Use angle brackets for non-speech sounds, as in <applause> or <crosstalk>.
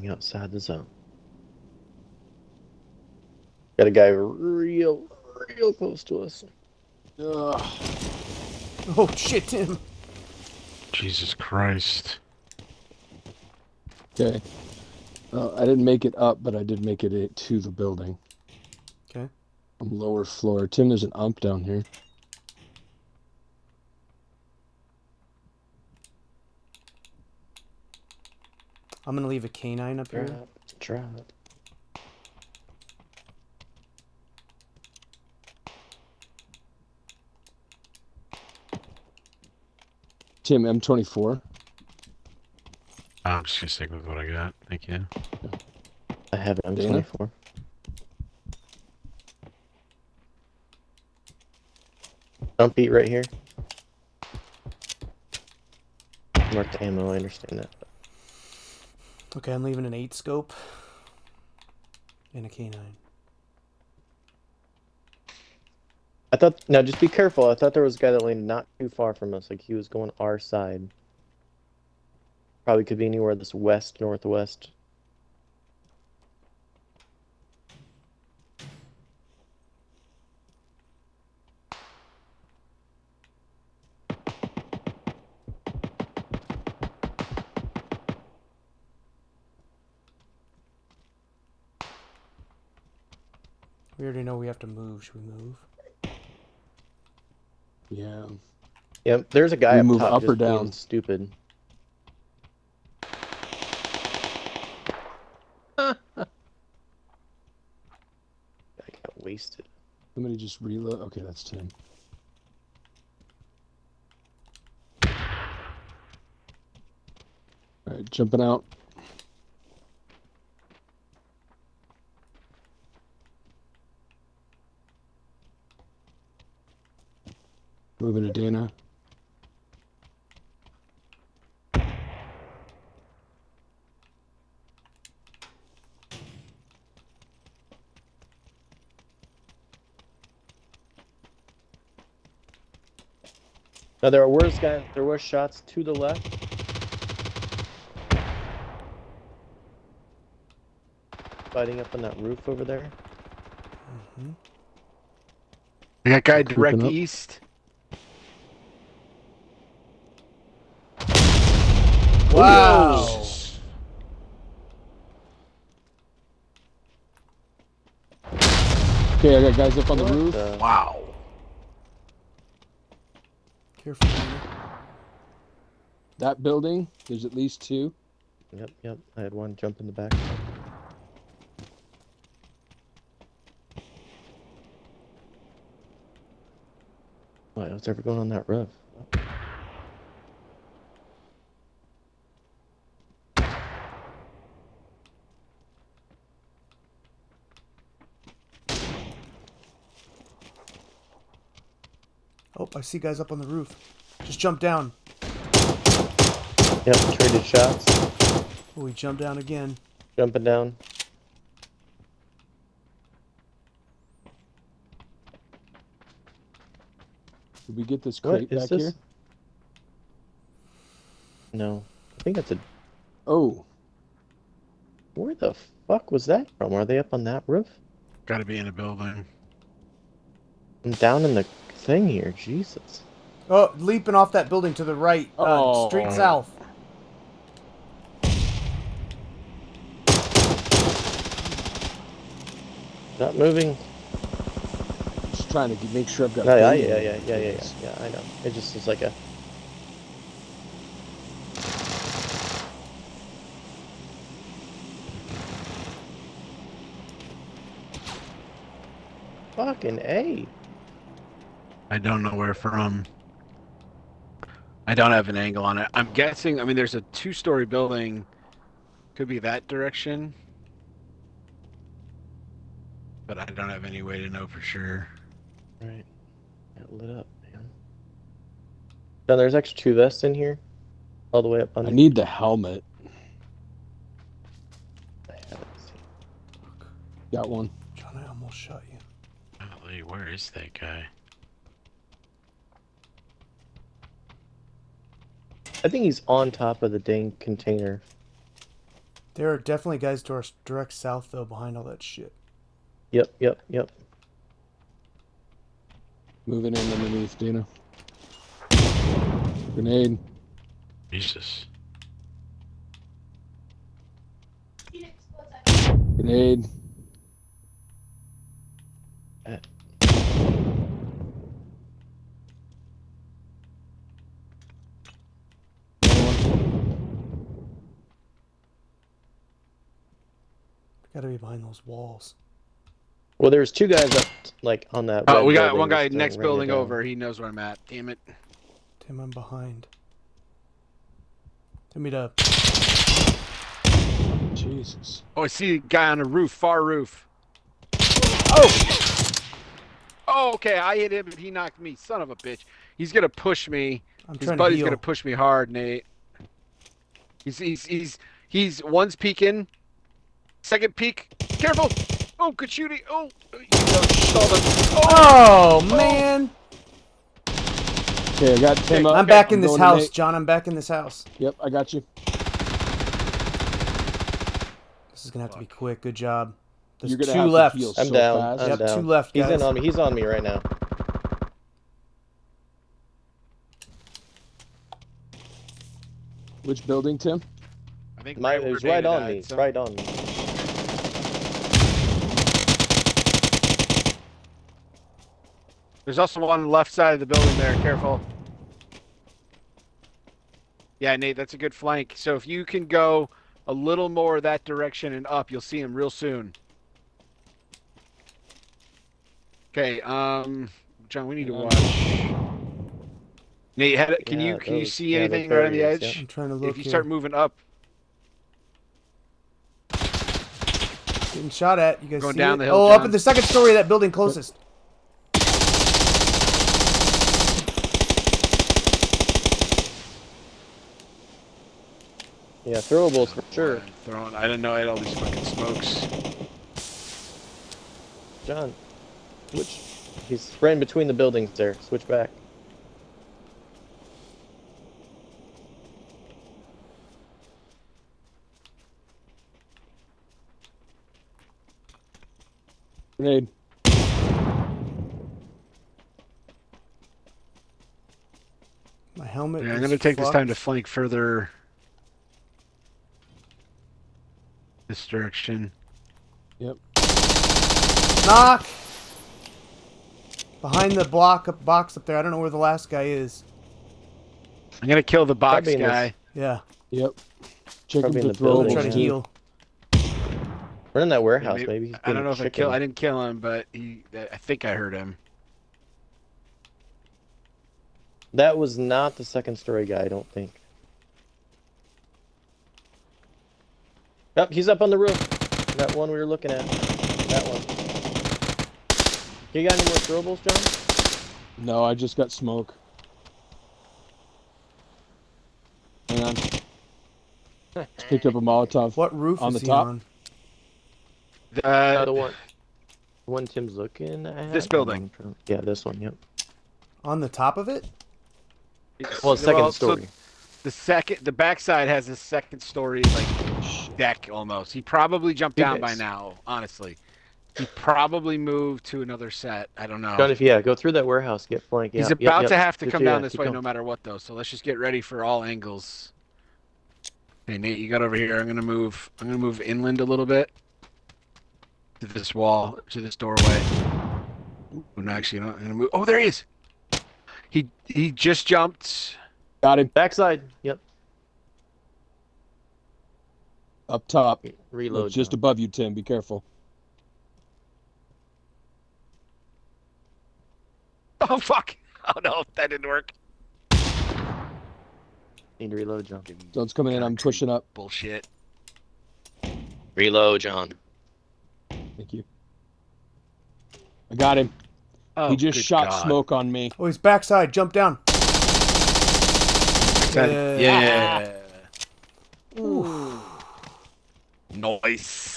going outside the zone. Got a guy real, real close to us. Ugh. Oh shit, Tim. Jesus Christ. Okay. Uh, I didn't make it up, but I did make it it to the building. Okay. I'm lower floor. Tim, there's an UMP down here. I'm gonna leave a canine up here. Trap. Trap. Tim, M24. I'm just gonna stick with what I got. Thank you. I have an Dana? M24. Don't beat right here. Marked ammo, I understand that. Okay, I'm leaving an eight scope and a canine. I thought, now just be careful. I thought there was a guy that landed not too far from us. Like he was going our side. Probably could be anywhere this west, northwest. We already know we have to move. Should we move? Yeah. Yep, there's a guy We up move top up or just being down? Stupid. <laughs> I got wasted. Somebody just reload. Okay, that's 10. Alright, jumping out. Moving to Dana. Now there was guys, there were shots to the left. Fighting up on that roof over there. hmm I got guy Creeping direct up. east. Wow. Jesus. Okay, I got guys up on the roof. the- Wow. Careful. That building, there's at least two. Yep, yep. I had one jump in the back. What? What's ever going on that roof? Oh, I see guys up on the roof. Just jump down. Yep, traded shots. Oh, we jumped down again. Jumping down. Did we get this crate is back this? here? No. I think that's a. Oh, Where the fuck was that from? Are they up on that roof? Gotta be in a building. I'm down in the thing here. Jesus. Oh, leaping off that building to the right. Uh, Oh. Street south. Not moving. just trying to make sure I've got. Yeah, yeah, yeah, yeah, yeah, yeah, yeah, yeah. I know. It just is like a. Fucking a. I don't know where from. I don't have an angle on it. I'm guessing. I mean, there's a two-story building. Could be that direction. But I don't have any way to know for sure. Right. Got lit up, man. No, there's actually two vests in here. All the way up on I need the helmet. I haven't seen. Got one. John, I almost shot you. Golly, where is that guy? I think he's on top of the dang container. There are definitely guys to our direct south though, behind all that shit. Yep, yep, yep. Moving in underneath, Dina. Grenade. Jesus. Grenade. Gotta be behind those walls. Well, there's two guys up, like on that. Oh, we got one guy next building over. He knows where I'm at. Damn it. Tim, I'm behind. Tell me to. Jesus. Oh, I see a guy on a roof, far roof. Oh! Oh, okay. I hit him and he knocked me. Son of a bitch. He's gonna push me. I'm His trying to buddy's gonna push me hard, Nate. He's he's he's he's one's peeking. Second peek. Careful! Oh, good shooting. Oh, you know, saw the- oh, Oh man! Okay, I got Tim up. I'm back in this going to house, John. I'm back in this house. Yep, I got you. This is gonna have to be quick. Good job. There's You're gonna two have left. heal I'm so down. fast. I'm Yep, down. two left, He's in on me. He's on me right now. Which building, Tim? I think My, right it where was right on died, me. so- Right on me. There's also one on the left side of the building there. Careful. Yeah, Nate, that's a good flank. So if you can go a little more that direction and up, you'll see him real soon. Okay, um, John, we need to Yeah. watch. Nate, head, can Yeah, you can you see yeah, anything around the areas, edge? I'm trying to look If you here. start moving up, Getting shot at. You guys Going see down it? the hill, Oh, up John. at the second story of that building closest. Yeah, throwables for sure. I'm throwing. I didn't know I had all these fucking smokes. John, switch. He's right in between the buildings there. Switch back. Grenade. My helmet. Yeah, I'm gonna take this time to flank further. This direction. Yep. Knock. Behind the block up box up there. I don't know where the last guy is. I'm gonna kill the box Probably guy. Yeah, Yep. Checking Probably in for the I'm building, gonna try to heal. We're in that warehouse, maybe- maybe. I don't know if getting I kill. I didn't kill him, but he. I think I heard him. That was not the second story guy, I don't think. Up, he's up on the roof. That one we were looking at. That one. You got any more throwables, John? No, I just got smoke. Hang on. Just picked up a Molotov. What roof On is the he top? on? Uh, the Uh, one. the One Tim's looking at. This building. Yeah, this one. Yep. On the top of it? Well, second so story. The second, the backside has a second story like deck almost. He probably jumped down by now. Honestly, he probably moved to another set. I don't know. John, if yeah, go through that warehouse, get flank. He's Yep, about yep. to have to come down this keep way going. no matter what, though. So let's just get ready for all angles. Hey Nate, you got over here. I'm gonna move. I'm gonna move inland a little bit to this wall, to this doorway. Ooh, no, actually, no, I'm gonna move. Oh, there he is. He he just jumped. Got him. Backside. Yep. Up top. Reload. just John. above you, Tim. Be careful. <laughs> Oh fuck! Oh no, that didn't work. Need to reload, John. Zone's coming in. I'm pushing up. Bullshit. Reload, John. Thank you. I got him. Oh, he just shot God. smoke on me. Oh, he's backside. Jump down. Yeah. Yeah. yeah. Nice.